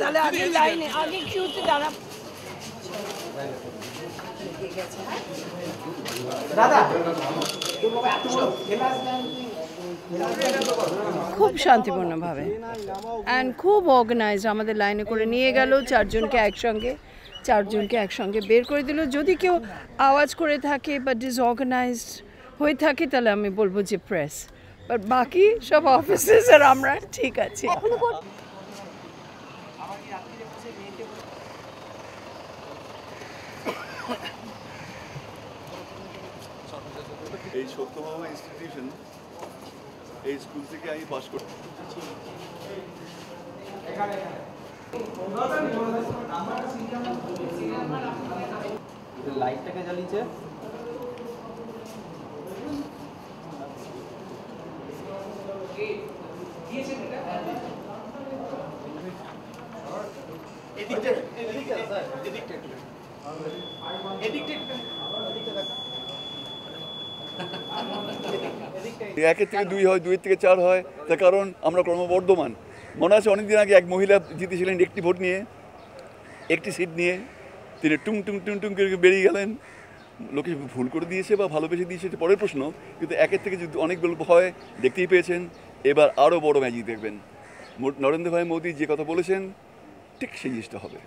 তাহলে আগে লাইনে আগে কিউতে দাঁড়া খুব শান্তিপূর্ণভাবে অ্যান্ড খুব অর্গানাইজ আমাদের লাইনে করে নিয়ে গেল চারজনকে একসঙ্গে চারজনকে একসঙ্গে বের করে দিল। যদি কেউ আওয়াজ করে থাকে বা ডিসঅর্গানাইজড হয়ে থাকে তাহলে আমি বলব যে প্রেস বাট বাকি সব অফিসেস আর আমরা ঠিক আছে। এই সত্যভামা ইনস্টিটিউশন এই স্কুল থেকে আমি পাশ করি লাইটটাকে জ্বালিয়েছে। একের থেকে দুই হয়, দুইয়ের থেকে চার হয়। তার কারণ আমরা ক্রমবর্ধমান। মনে আছে অনেকদিন আগে এক মহিলা জিতেছিলেন একটি ভোট নিয়ে, একটি সিট নিয়ে। তিনি টুং টুং টুং টুং করে বেরিয়ে গেলেন। লোকে ভুল করে দিয়েছে বা ভালোবেসে দিয়েছে, এটা পরের প্রশ্ন। কিন্তু একের থেকে যদি অনেক গল্প হয়, দেখতেই পেয়েছেন। এবার আরও বড় ম্যাজিক দেখবেন। নরেন্দ্র ভাই মোদী যে কথা বলেছেন ঠিক সেই জিনিসটা হবে।